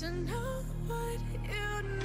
to know what you know.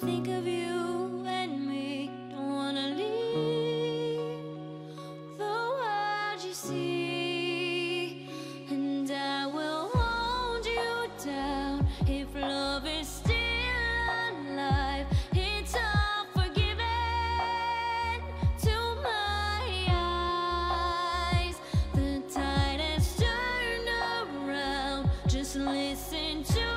think of you and me. Don't wanna leave the world you see, and I will hold you down if love is still alive. It's unforgiven to my eyes. The tide has turned around. Just listen to.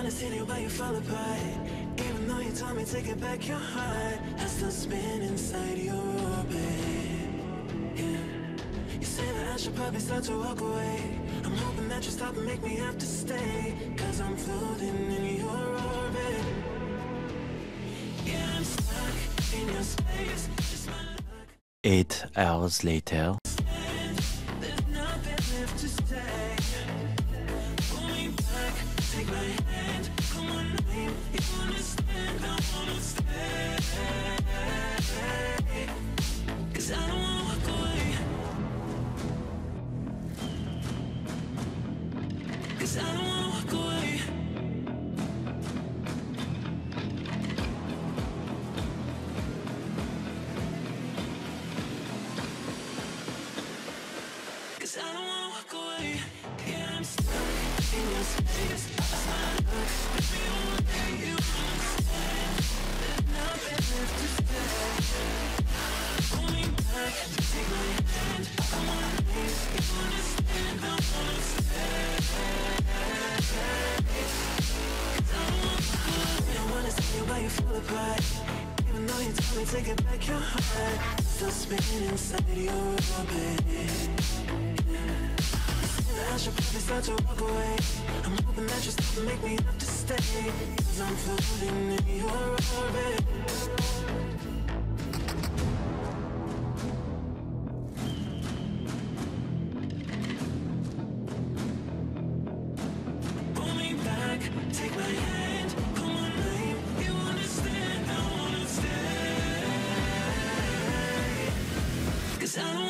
wanna see you, but you fall apart. Even though you told me to get back your heart I still spin inside your orbit. Yeah. You say that I should probably start to walk away. I'm hoping that you stop and make me have to stay Cause I'm floating in your orbit. Yeah, I'm stuck in your space. Eight hours later. Me to get back your heart. Still spinning inside your orbit. I should probably start to walk away. I'm hoping that you and make me have to stay. Cause I'm floating in your orbit. Cause I don't